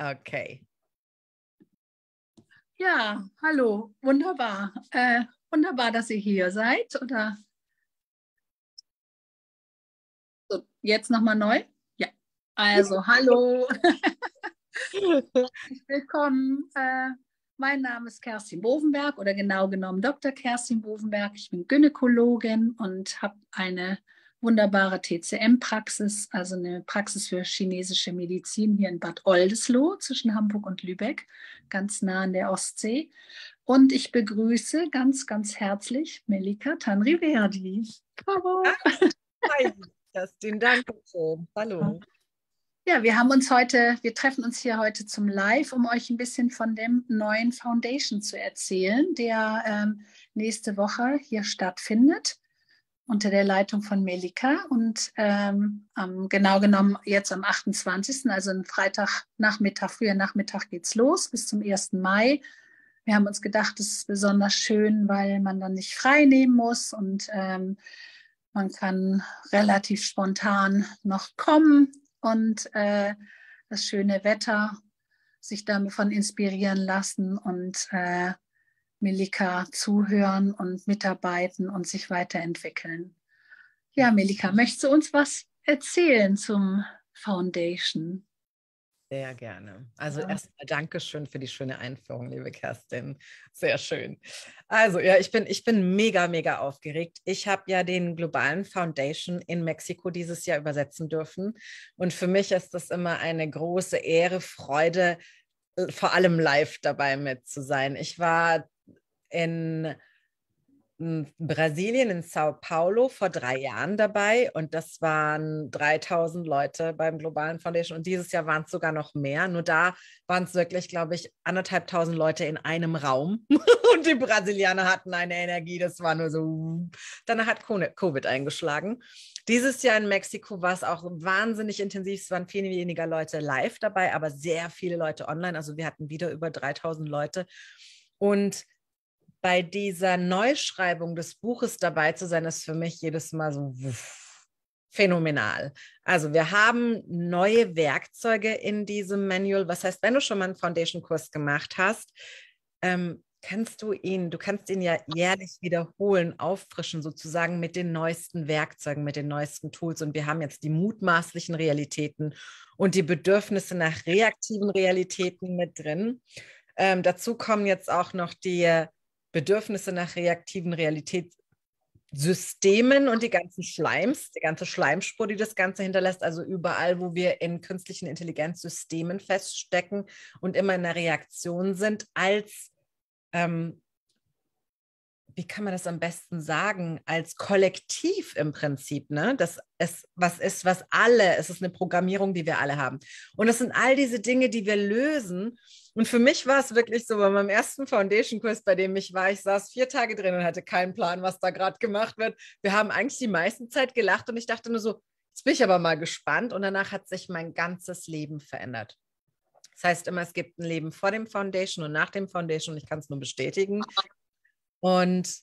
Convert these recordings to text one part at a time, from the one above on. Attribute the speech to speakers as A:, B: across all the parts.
A: Okay.
B: Ja, hallo, wunderbar. Äh, wunderbar, dass ihr hier seid. Oder so, jetzt nochmal neu? Ja. Also, hallo. Willkommen. Äh, mein Name ist Kerstin Bovenberg oder genau genommen Dr. Kerstin Bovenberg. Ich bin Gynäkologin und habe eine wunderbare TCM-Praxis, also eine Praxis für chinesische Medizin hier in Bad Oldesloe zwischen Hamburg und Lübeck, ganz nah an der Ostsee. Und ich begrüße ganz, ganz herzlich Melika Tanriverdi.
A: Hi, Kerstin, danke schön. Hallo.
B: Ja, wir haben uns heute, wir treffen uns hier heute zum Live, um euch ein bisschen von dem neuen Foundation zu erzählen, der ähm, nächste Woche hier stattfindet unter der Leitung von Melika und ähm, genau genommen jetzt am 28., also am Freitagnachmittag, früher Nachmittag geht es los bis zum 1. Mai. Wir haben uns gedacht, das ist besonders schön, weil man dann nicht frei nehmen muss und ähm, man kann relativ spontan noch kommen und äh, das schöne Wetter sich davon inspirieren lassen und äh, Melika zuhören und mitarbeiten und sich weiterentwickeln. Ja, Melika, möchtest du uns was erzählen zum Foundation?
A: Sehr gerne. Also ja. erstmal Dankeschön für die schöne Einführung, liebe Kerstin. Sehr schön. Also ja, ich bin, ich bin mega, mega aufgeregt. Ich habe ja den globalen Foundation in Mexiko dieses Jahr übersetzen dürfen. Und für mich ist das immer eine große Ehre, Freude, äh, vor allem live dabei mit zu sein. Ich war in Brasilien, in Sao Paulo vor drei Jahren dabei und das waren 3000 Leute beim Globalen Foundation und dieses Jahr waren es sogar noch mehr. Nur da waren es wirklich, glaube ich, anderthalbtausend Leute in einem Raum und die Brasilianer hatten eine Energie, das war nur so. Danach hat Covid eingeschlagen. Dieses Jahr in Mexiko war es auch wahnsinnig intensiv. Es waren viel weniger Leute live dabei, aber sehr viele Leute online. Also wir hatten wieder über 3000 Leute und bei dieser Neuschreibung des Buches dabei zu sein, ist für mich jedes Mal so wuff, phänomenal. Also wir haben neue Werkzeuge in diesem Manual. Was heißt, wenn du schon mal einen Foundation-Kurs gemacht hast, ähm, kannst du ihn, du kannst ihn ja jährlich wiederholen, auffrischen, sozusagen mit den neuesten Werkzeugen, mit den neuesten Tools. Und wir haben jetzt die mutmaßlichen Realitäten und die Bedürfnisse nach reaktiven Realitäten mit drin. Ähm, dazu kommen jetzt auch noch die Bedürfnisse nach reaktiven Realitätssystemen und die ganzen Schleims, die ganze Schleimspur, die das Ganze hinterlässt, also überall, wo wir in künstlichen Intelligenzsystemen feststecken und immer in der Reaktion sind, als ähm, wie kann man das am besten sagen, als Kollektiv im Prinzip, ne? Das ist was ist, was alle, es ist eine Programmierung, die wir alle haben. Und es sind all diese Dinge, die wir lösen. Und für mich war es wirklich so, bei meinem ersten Foundation-Kurs, bei dem ich war, ich saß vier Tage drin und hatte keinen Plan, was da gerade gemacht wird. Wir haben eigentlich die meiste Zeit gelacht und ich dachte nur so, jetzt bin ich aber mal gespannt. Und danach hat sich mein ganzes Leben verändert. Das heißt immer, es gibt ein Leben vor dem Foundation und nach dem Foundation. Und ich kann es nur bestätigen. Und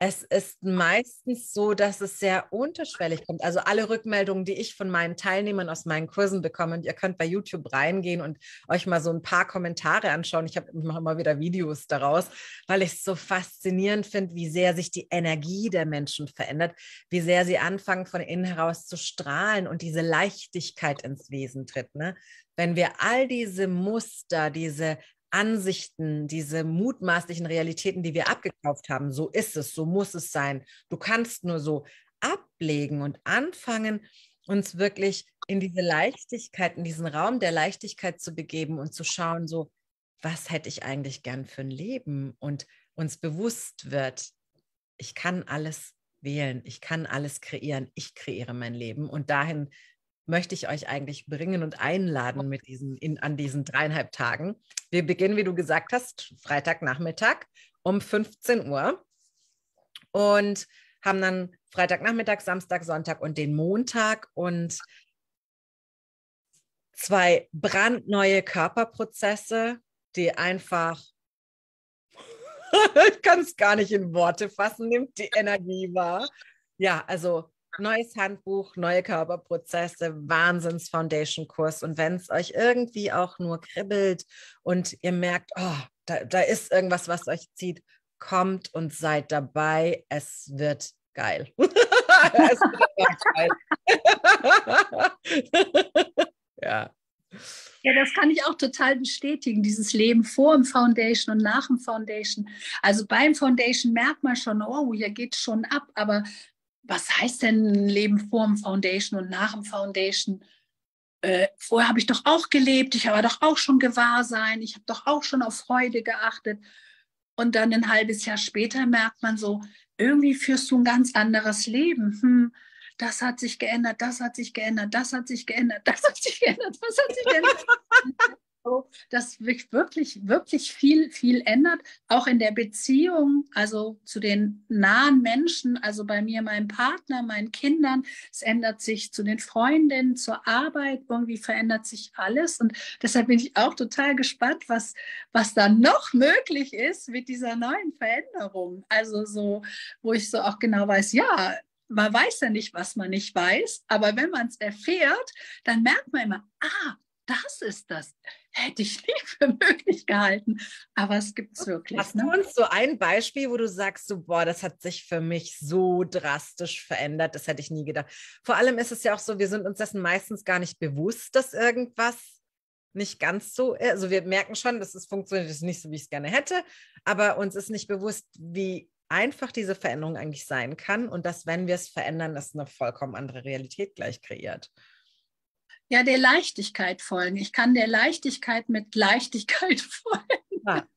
A: es ist meistens so, dass es sehr unterschwellig kommt. Also alle Rückmeldungen, die ich von meinen Teilnehmern aus meinen Kursen bekomme, und ihr könnt bei YouTube reingehen und euch mal so ein paar Kommentare anschauen. Ich habe immer wieder Videos daraus, weil ich es so faszinierend finde, wie sehr sich die Energie der Menschen verändert, wie sehr sie anfangen, von innen heraus zu strahlen und diese Leichtigkeit ins Wesen tritt. Ne? Wenn wir all diese Muster, diese Ansichten, diese mutmaßlichen Realitäten, die wir abgekauft haben, so ist es, so muss es sein. Du kannst nur so ablegen und anfangen, uns wirklich in diese Leichtigkeit, in diesen Raum der Leichtigkeit zu begeben und zu schauen, so, was hätte ich eigentlich gern für ein Leben? Und uns bewusst wird, ich kann alles wählen, ich kann alles kreieren, ich kreiere mein Leben. Und dahin möchte ich euch eigentlich bringen und einladen mit diesen, in, an diesen dreieinhalb Tagen. Wir beginnen, wie du gesagt hast, Freitagnachmittag um 15 Uhr und haben dann Freitagnachmittag, Samstag, Sonntag und den Montag und zwei brandneue Körperprozesse, die einfach, ich kann es gar nicht in Worte fassen, nimmt die Energie wahr. Ja, also neues Handbuch, neue Körperprozesse, Wahnsinns-Foundation-Kurs. Und wenn es euch irgendwie auch nur kribbelt und ihr merkt, oh, da, da ist irgendwas, was euch zieht, kommt und seid dabei. Es wird geil. es
B: wird geil. ja. Ja, das kann ich auch total bestätigen, dieses Leben vor dem Foundation und nach dem Foundation. Also beim Foundation merkt man schon, oh, hier geht schon ab, aber was heißt denn Leben vor dem Foundation und nach dem Foundation? Äh, vorher habe ich doch auch gelebt, ich habe doch auch schon Gewahrsein, ich habe doch auch schon auf Freude geachtet. Und dann ein halbes Jahr später merkt man so, irgendwie führst du ein ganz anderes Leben. Hm, das hat sich geändert, das hat sich geändert, das hat sich geändert, das hat sich geändert, das hat sich geändert. so, dass sich wirklich, wirklich viel, viel ändert, auch in der Beziehung, also zu den nahen Menschen, also bei mir, meinem Partner, meinen Kindern. Es ändert sich zu den Freundinnen, zur Arbeit, irgendwie verändert sich alles. Und deshalb bin ich auch total gespannt, was, was da noch möglich ist mit dieser neuen Veränderung. Also so, wo ich so auch genau weiß, ja, man weiß ja nicht, was man nicht weiß, aber wenn man es erfährt, dann merkt man immer, ah, das ist das. Hätte ich nie für möglich gehalten. Aber es gibt es wirklich.
A: Hast ne? du uns so ein Beispiel, wo du sagst, so, boah, das hat sich für mich so drastisch verändert, das hätte ich nie gedacht. Vor allem ist es ja auch so, wir sind uns dessen meistens gar nicht bewusst, dass irgendwas nicht ganz so, also wir merken schon, dass es funktioniert das nicht so, wie ich es gerne hätte, aber uns ist nicht bewusst, wie einfach diese Veränderung eigentlich sein kann und dass, wenn wir es verändern, es eine vollkommen andere Realität gleich kreiert
B: ja, der Leichtigkeit folgen. Ich kann der Leichtigkeit mit Leichtigkeit folgen. Ja,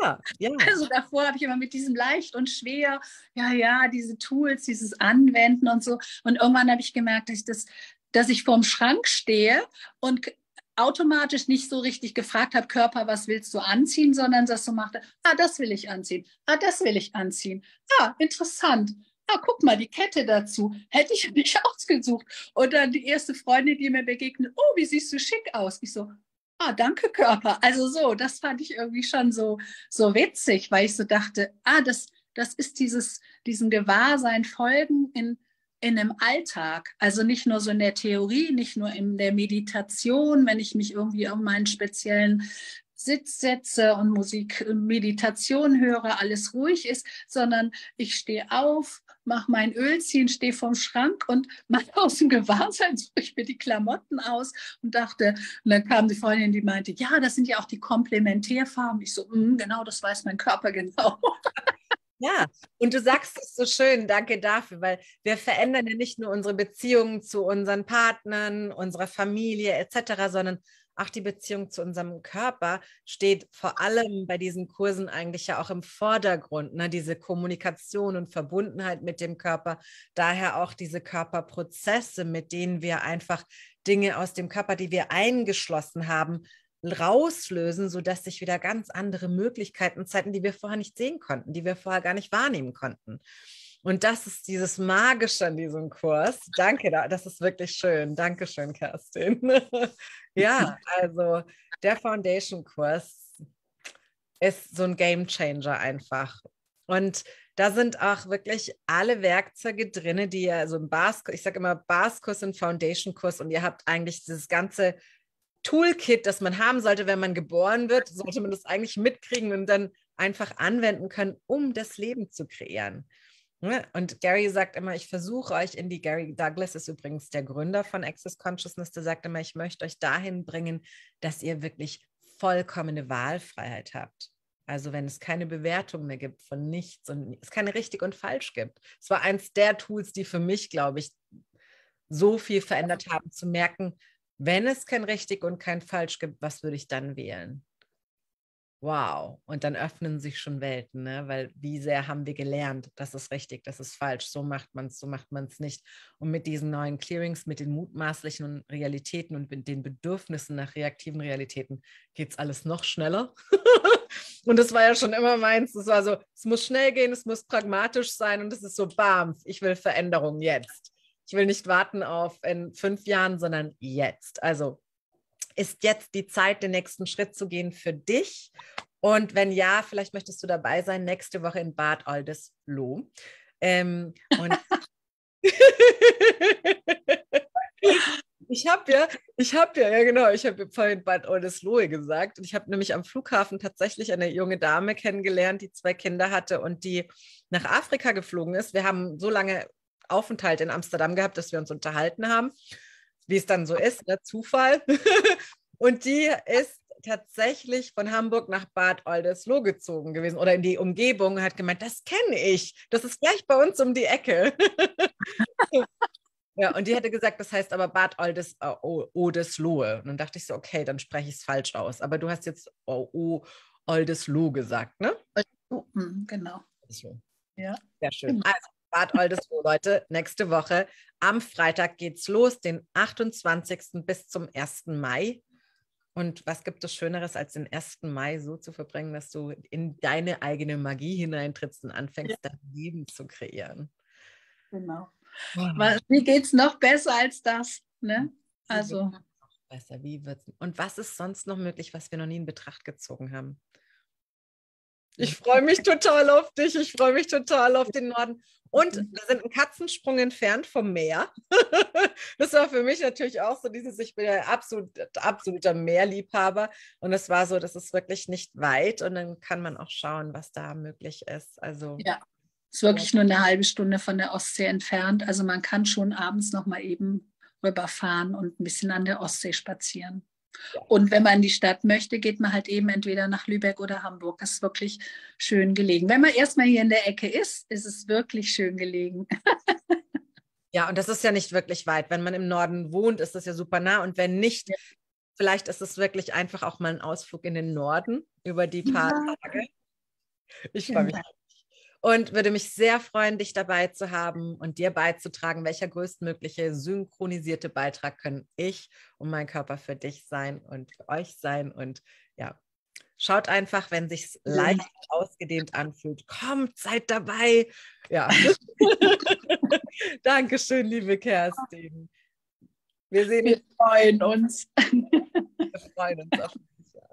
B: ja, ja. Also davor habe ich immer mit diesem leicht und schwer, ja, ja, diese Tools, dieses Anwenden und so. Und irgendwann habe ich gemerkt, dass ich das, dass ich vorm Schrank stehe und automatisch nicht so richtig gefragt habe, Körper, was willst du anziehen, sondern das so machte, ah, das will ich anziehen, ah, das will ich anziehen. Ah, interessant ah, guck mal, die Kette dazu, hätte ich nicht ausgesucht. Und dann die erste Freundin, die mir begegnet, oh, wie siehst du schick aus. Ich so, ah, danke Körper. Also so, das fand ich irgendwie schon so, so witzig, weil ich so dachte, ah, das, das ist dieses, diesem Gewahrsein folgen in, in einem Alltag. Also nicht nur so in der Theorie, nicht nur in der Meditation, wenn ich mich irgendwie auf meinen speziellen Sitzsätze und Musik, Meditation höre, alles ruhig ist, sondern ich stehe auf, mache mein Ölziehen, stehe vorm Schrank und mache aus dem Gewahrsein, suche ich mir die Klamotten aus und dachte, und dann kam die Freundin, die meinte, ja, das sind ja auch die Komplementärfarben. Ich so, mm, genau, das weiß mein Körper genau.
A: Ja, und du sagst es so schön, danke dafür, weil wir verändern ja nicht nur unsere Beziehungen zu unseren Partnern, unserer Familie etc., sondern auch die Beziehung zu unserem Körper steht vor allem bei diesen Kursen eigentlich ja auch im Vordergrund. Ne? Diese Kommunikation und Verbundenheit mit dem Körper, daher auch diese Körperprozesse, mit denen wir einfach Dinge aus dem Körper, die wir eingeschlossen haben, rauslösen, sodass sich wieder ganz andere Möglichkeiten zeigten, die wir vorher nicht sehen konnten, die wir vorher gar nicht wahrnehmen konnten. Und das ist dieses Magische an diesem Kurs. Danke, das ist wirklich schön. Dankeschön, Kerstin. ja, also der Foundation-Kurs ist so ein Game Changer einfach. Und da sind auch wirklich alle Werkzeuge drin, die ihr, also im Bas, ich sage immer Baskurs und Foundation-Kurs und ihr habt eigentlich dieses ganze Toolkit, das man haben sollte, wenn man geboren wird, sollte man das eigentlich mitkriegen und dann einfach anwenden können, um das Leben zu kreieren. Ne? Und Gary sagt immer, ich versuche euch in die, Gary Douglas ist übrigens der Gründer von Access Consciousness, der sagt immer, ich möchte euch dahin bringen, dass ihr wirklich vollkommene Wahlfreiheit habt. Also wenn es keine Bewertung mehr gibt von nichts und es keine richtig und falsch gibt. Es war eins der Tools, die für mich, glaube ich, so viel verändert haben, zu merken, wenn es kein richtig und kein falsch gibt, was würde ich dann wählen? Wow. Und dann öffnen sich schon Welten, ne? weil wie sehr haben wir gelernt, das ist richtig, das ist falsch, so macht man es, so macht man es nicht. Und mit diesen neuen Clearings, mit den mutmaßlichen Realitäten und mit den Bedürfnissen nach reaktiven Realitäten geht es alles noch schneller. und das war ja schon immer meins. Es war so, es muss schnell gehen, es muss pragmatisch sein und es ist so, bam, ich will Veränderung jetzt. Ich will nicht warten auf in fünf Jahren, sondern jetzt. Also ist jetzt die Zeit, den nächsten Schritt zu gehen für dich? Und wenn ja, vielleicht möchtest du dabei sein, nächste Woche in Bad Oldesloe. Ähm, und Ich habe ja, ich habe ja, ja genau, ich habe vorhin Bad Oldesloe gesagt. Und ich habe nämlich am Flughafen tatsächlich eine junge Dame kennengelernt, die zwei Kinder hatte und die nach Afrika geflogen ist. Wir haben so lange Aufenthalt in Amsterdam gehabt, dass wir uns unterhalten haben, wie es dann so ist, der ne, Zufall. und die ist tatsächlich von Hamburg nach Bad Oldesloe gezogen gewesen oder in die Umgebung und hat gemeint, das kenne ich, das ist gleich bei uns um die Ecke. ja, und die hätte gesagt, das heißt aber Bad Oldes, äh, Oldesloe. Und dann dachte ich so, okay, dann spreche ich es falsch aus. Aber du hast jetzt oh, Oldesloe gesagt, ne?
B: Hm, genau.
A: Ja. Sehr schön. Genau. Also, Bad Oldesloe, Leute, nächste Woche. Am Freitag geht's los, den 28. bis zum 1. Mai. Und was gibt es Schöneres, als den 1. Mai so zu verbringen, dass du in deine eigene Magie hineintrittst und anfängst, ja. dein Leben zu kreieren?
B: Genau. Wow. Wie geht es noch besser als das? Ne? Also.
A: Besser, wie wird's? Und was ist sonst noch möglich, was wir noch nie in Betracht gezogen haben? Ich freue mich total auf dich. Ich freue mich total auf den Norden. Und mhm. wir sind einen Katzensprung entfernt vom Meer. das war für mich natürlich auch so dieses, ich bin ja absolut, absoluter Meerliebhaber. Und es war so, das ist wirklich nicht weit. Und dann kann man auch schauen, was da möglich ist. Also
B: ja, es ist wirklich nur eine halbe Stunde von der Ostsee entfernt. Also man kann schon abends noch mal eben rüberfahren und ein bisschen an der Ostsee spazieren. Und wenn man in die Stadt möchte, geht man halt eben entweder nach Lübeck oder Hamburg. Das ist wirklich schön gelegen. Wenn man erstmal hier in der Ecke ist, ist es wirklich schön gelegen.
A: ja, und das ist ja nicht wirklich weit. Wenn man im Norden wohnt, ist das ja super nah. Und wenn nicht, ja. vielleicht ist es wirklich einfach auch mal ein Ausflug in den Norden über die paar ja. Tage. Ich freue mich und würde mich sehr freuen, dich dabei zu haben und dir beizutragen, welcher größtmögliche synchronisierte Beitrag können ich und mein Körper für dich sein und für euch sein. Und ja, schaut einfach, wenn sich leicht ausgedehnt anfühlt, kommt, seid dabei. Ja. Dankeschön, liebe Kerstin.
B: Wir sehen Wir freuen uns.
A: Wir freuen uns auf dich. Ja.